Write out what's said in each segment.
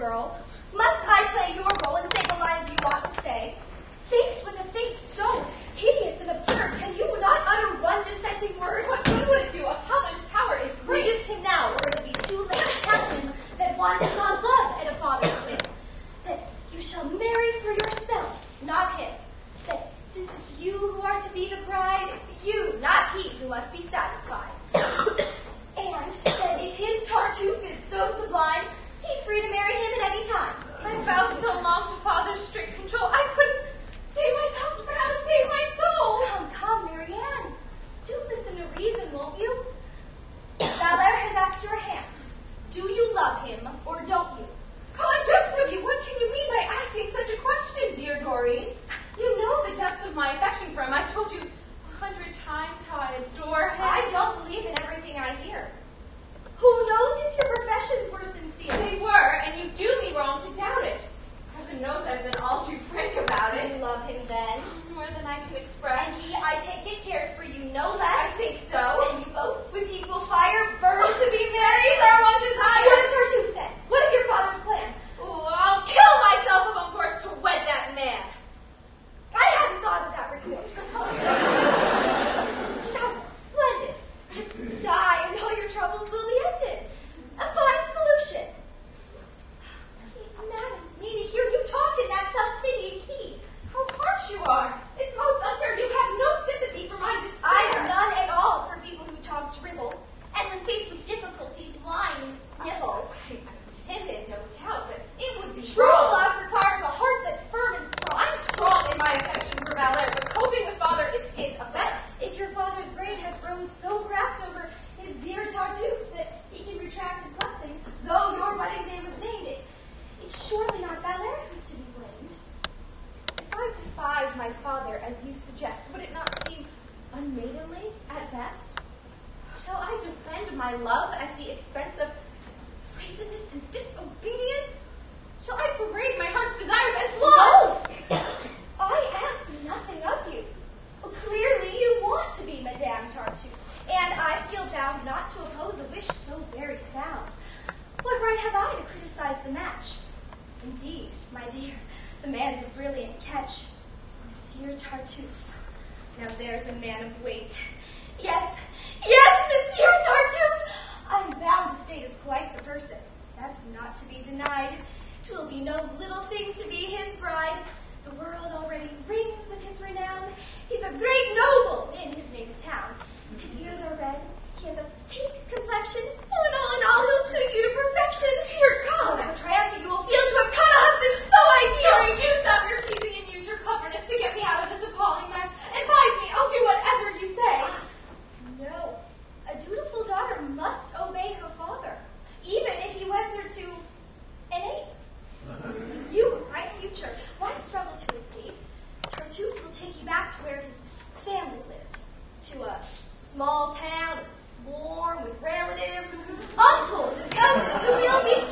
girl bowed so long to Father's strict control, I couldn't save myself, but I'll save my soul. Come, come, Mariane. Do listen to reason, won't you? Valère has asked your hand. Do you love him, or don't you? Come just of you, what can you mean by asking such a question, dear Dorine? You know the depth of my affection for him. I've told you Express. And he I take good cares for you, no less. best? Would it not seem unmaidenly at best? Shall I defend my love at the expense of brazenness and disobedience? Shall I parade my heart's desires and flaws? No! I ask nothing of you. Well, clearly you want to be Madame Tartuffe, and I feel bound not to oppose a wish so very sound. What right have I to criticize the match? Indeed, my dear, the man's a brilliant catch. Monsieur Tartuffe. Now there's a man of weight. Yes, yes, Monsieur Tartuffe! I'm bound to state is quite the person. That's not to be denied. Twill be no little thing to be his bride. The world already rings with his renown. He's a great noble, take you back to where his family lives, to a small town, a swarm with relatives, uncles, and cousins who will be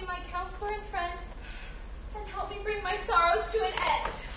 be my counselor and friend, and help me bring my sorrows to an end.